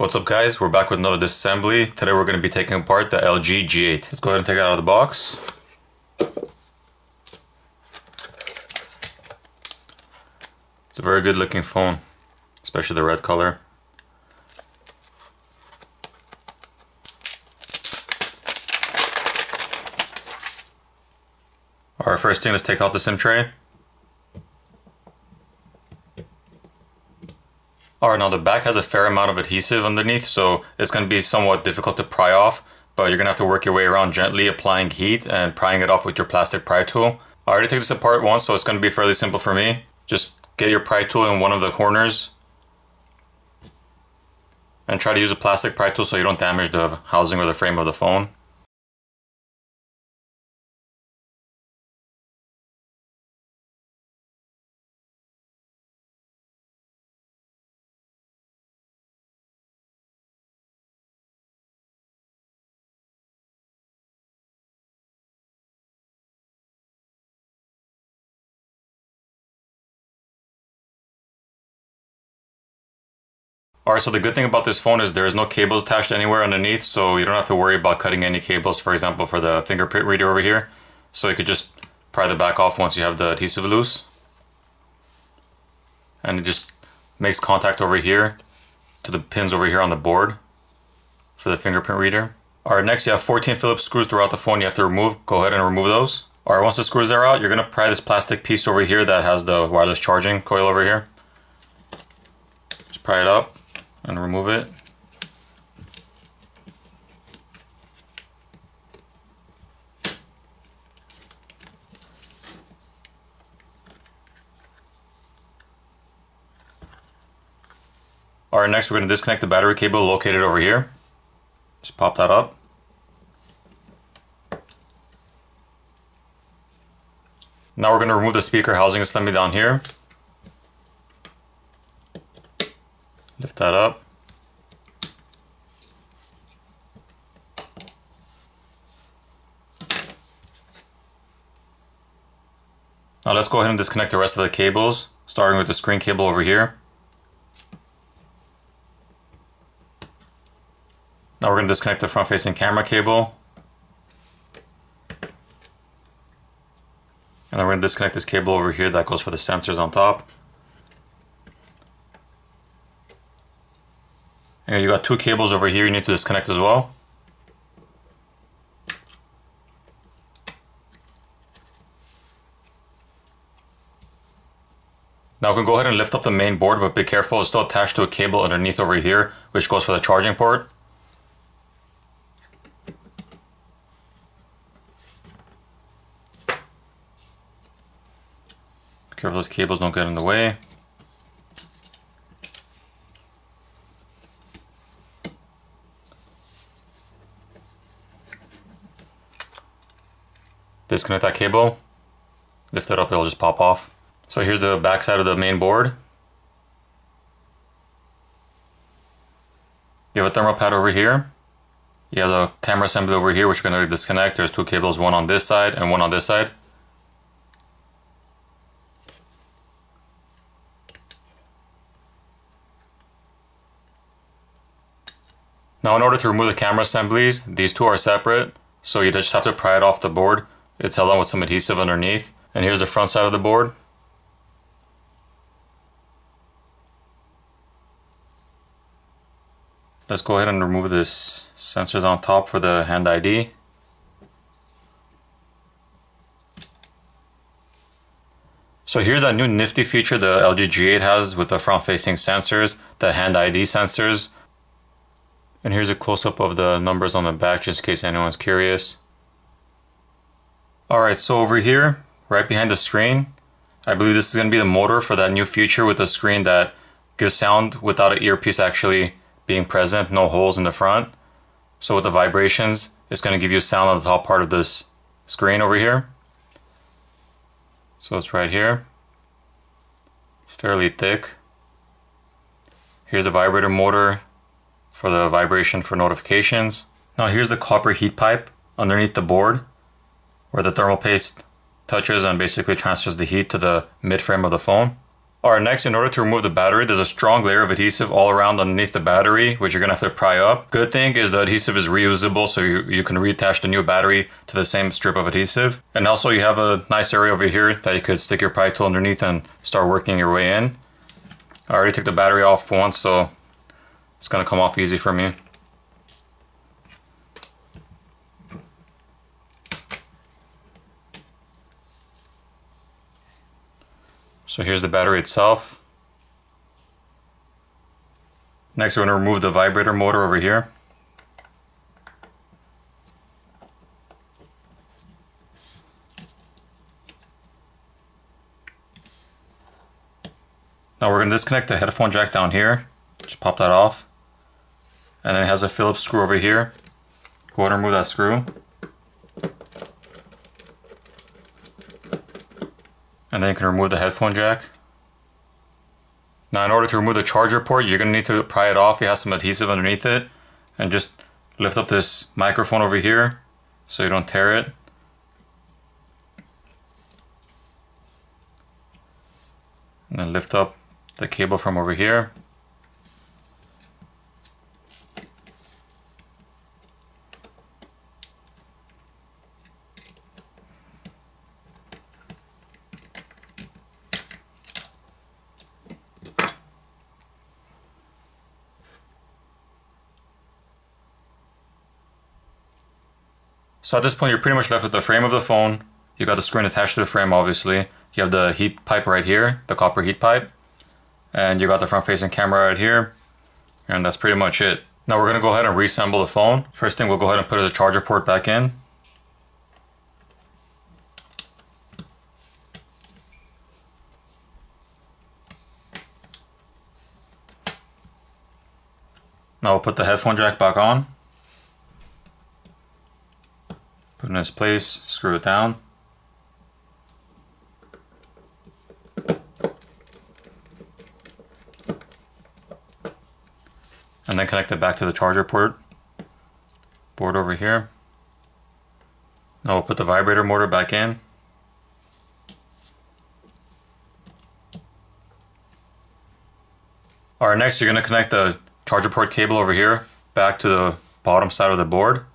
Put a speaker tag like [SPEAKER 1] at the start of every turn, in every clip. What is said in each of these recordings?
[SPEAKER 1] What's up guys, we're back with another disassembly. Today we're going to be taking apart the LG G8. Let's go ahead and take it out of the box. It's a very good looking phone, especially the red color. Alright, first thing, let's take out the SIM tray. Alright, now the back has a fair amount of adhesive underneath, so it's going to be somewhat difficult to pry off, but you're going to have to work your way around gently applying heat and prying it off with your plastic pry tool. I already took this apart once, so it's going to be fairly simple for me. Just get your pry tool in one of the corners and try to use a plastic pry tool so you don't damage the housing or the frame of the phone. Alright, so the good thing about this phone is there is no cables attached anywhere underneath, so you don't have to worry about cutting any cables, for example, for the fingerprint reader over here. So you could just pry the back off once you have the adhesive loose. And it just makes contact over here to the pins over here on the board for the fingerprint reader. Alright, next you have 14 Phillips screws throughout the phone you have to remove. Go ahead and remove those. Alright, once the screws are out, you're going to pry this plastic piece over here that has the wireless charging coil over here. Just pry it up and remove it. Alright, next we're going to disconnect the battery cable located over here. Just pop that up. Now we're going to remove the speaker housing assembly down here. Lift that up. Now let's go ahead and disconnect the rest of the cables, starting with the screen cable over here. Now we're going to disconnect the front facing camera cable. And then we're going to disconnect this cable over here that goes for the sensors on top. You got two cables over here you need to disconnect as well. Now we can go ahead and lift up the main board, but be careful, it's still attached to a cable underneath over here, which goes for the charging port. Be careful those cables don't get in the way. Disconnect that cable, lift it up, it'll just pop off. So here's the back side of the main board. You have a thermal pad over here. You have the camera assembly over here, which you're going to disconnect. There's two cables, one on this side and one on this side. Now in order to remove the camera assemblies, these two are separate, so you just have to pry it off the board it's held on with some adhesive underneath. And here's the front side of the board. Let's go ahead and remove this sensors on top for the hand ID. So here's that new nifty feature the LG G8 has with the front facing sensors, the hand ID sensors. And here's a close-up of the numbers on the back just in case anyone's curious. Alright, so over here, right behind the screen, I believe this is going to be the motor for that new feature with the screen that gives sound without an earpiece actually being present, no holes in the front. So with the vibrations, it's going to give you sound on the top part of this screen over here. So it's right here. It's fairly thick. Here's the vibrator motor for the vibration for notifications. Now here's the copper heat pipe underneath the board where the thermal paste touches and basically transfers the heat to the mid frame of the phone. Alright, next, in order to remove the battery, there's a strong layer of adhesive all around underneath the battery, which you're gonna have to pry up. Good thing is the adhesive is reusable, so you, you can reattach the new battery to the same strip of adhesive. And also you have a nice area over here that you could stick your pry tool underneath and start working your way in. I already took the battery off once, so it's gonna come off easy for me. So here's the battery itself. Next we're going to remove the vibrator motor over here. Now we're going to disconnect the headphone jack down here. Just pop that off. And then it has a Phillips screw over here. Go ahead and remove that screw. And then you can remove the headphone jack. Now in order to remove the charger port, you're going to need to pry it off. It has some adhesive underneath it. And just lift up this microphone over here so you don't tear it. And then lift up the cable from over here. So at this point, you're pretty much left with the frame of the phone. You got the screen attached to the frame, obviously. You have the heat pipe right here, the copper heat pipe. And you got the front facing camera right here. And that's pretty much it. Now we're gonna go ahead and reassemble the phone. First thing, we'll go ahead and put the charger port back in. Now we'll put the headphone jack back on. Put in its place, screw it down. And then connect it back to the charger port board over here. Now we'll put the vibrator motor back in. Alright, next you're going to connect the charger port cable over here back to the bottom side of the board.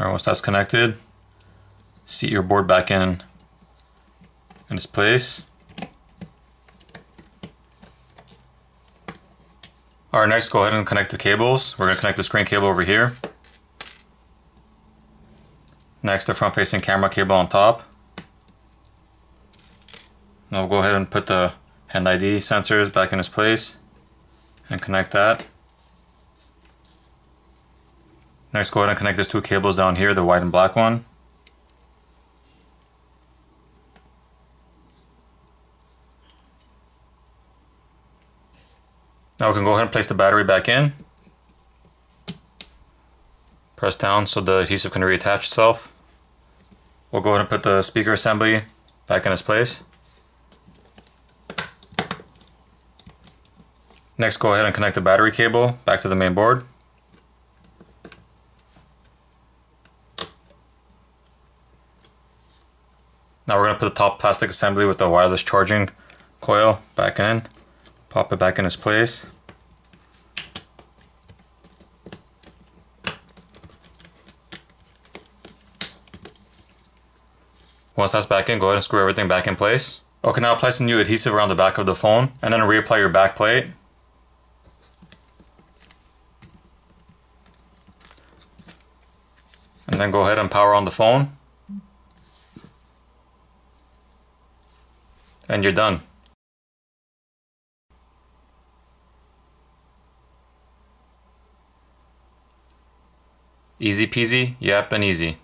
[SPEAKER 1] Alright, once that's connected, seat your board back in in its place. Alright, next go ahead and connect the cables. We're to connect the screen cable over here. Next, the front facing camera cable on top. Now we'll go ahead and put the hand ID sensors back in its place and connect that. Next, go ahead and connect these two cables down here, the white and black one. Now we can go ahead and place the battery back in. Press down so the adhesive can reattach itself. We'll go ahead and put the speaker assembly back in its place. Next, go ahead and connect the battery cable back to the main board. Now we're going to put the top plastic assembly with the wireless charging coil back in. Pop it back in its place. Once that's back in, go ahead and screw everything back in place. Okay, now apply some new adhesive around the back of the phone and then reapply your back plate. And then go ahead and power on the phone. And you're done. Easy peasy, yep, and easy.